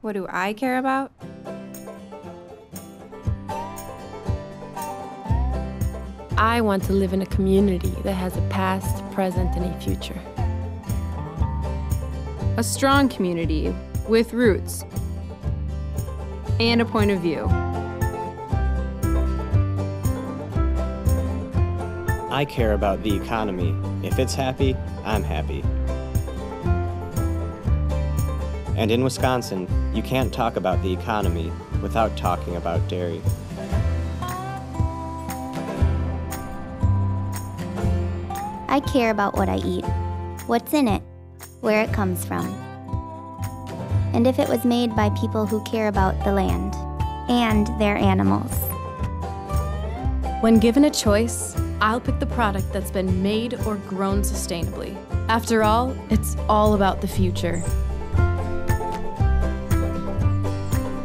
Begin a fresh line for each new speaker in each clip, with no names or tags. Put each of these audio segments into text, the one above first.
What do I care about? I want to live in a community that has a past, present, and a future.
A strong community with roots and a point of view.
I care about the economy. If it's happy, I'm happy. And in Wisconsin, you can't talk about the economy without talking about dairy.
I care about what I eat, what's in it, where it comes from, and if it was made by people who care about the land and their animals.
When given a choice, I'll pick the product that's been made or grown sustainably. After all, it's all about the future.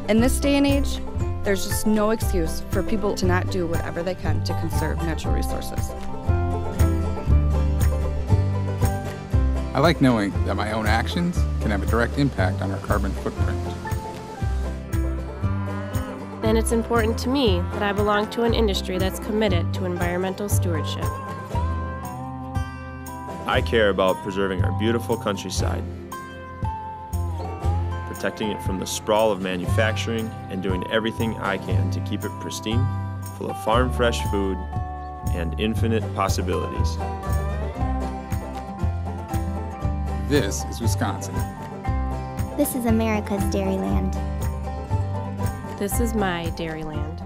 In this day and age, there's just no excuse for people to not do whatever they can to conserve natural resources.
I like knowing that my own actions can have a direct impact on our carbon footprint.
And it's important to me that I belong to an industry that's committed to environmental stewardship.
I care about preserving our beautiful countryside, protecting it from the sprawl of manufacturing, and doing everything I can to keep it pristine, full of farm fresh food, and infinite possibilities.
This is Wisconsin.
This is America's Dairyland.
This is my Dairyland.